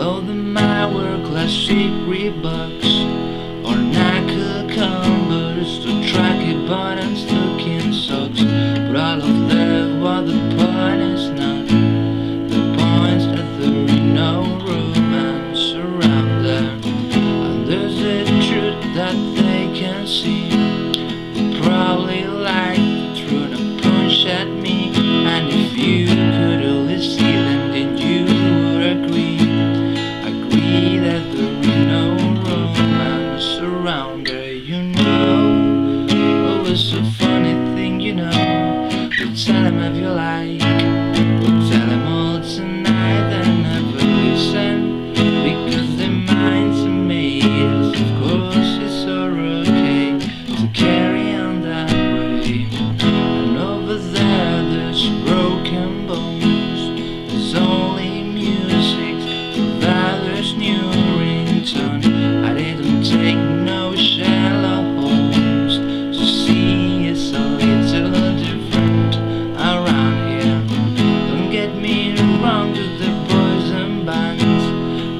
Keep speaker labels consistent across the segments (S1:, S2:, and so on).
S1: of them hourglass-shaped Reeboks Or knuckle combers to tracky buttons stuck in socks. But all of that, what the point is not. The point's that there ain't no romance around them And there's a truth that they can see. They probably like to throw a punch at me. And if you But tell them if you Wrong to the boys and bands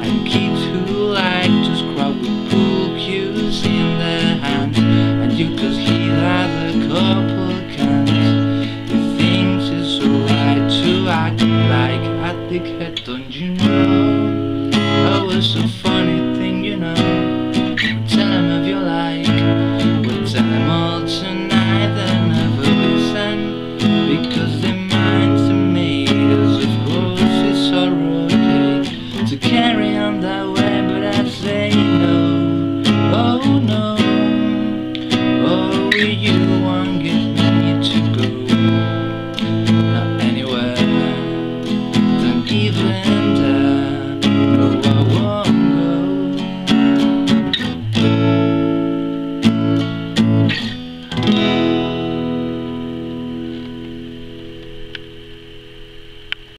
S1: And kids who like to scrub with pool cues in their hands And you could hear that a couple cans He thinks it's alright to act like a dickhead, don't you know? Oh, it's so fun you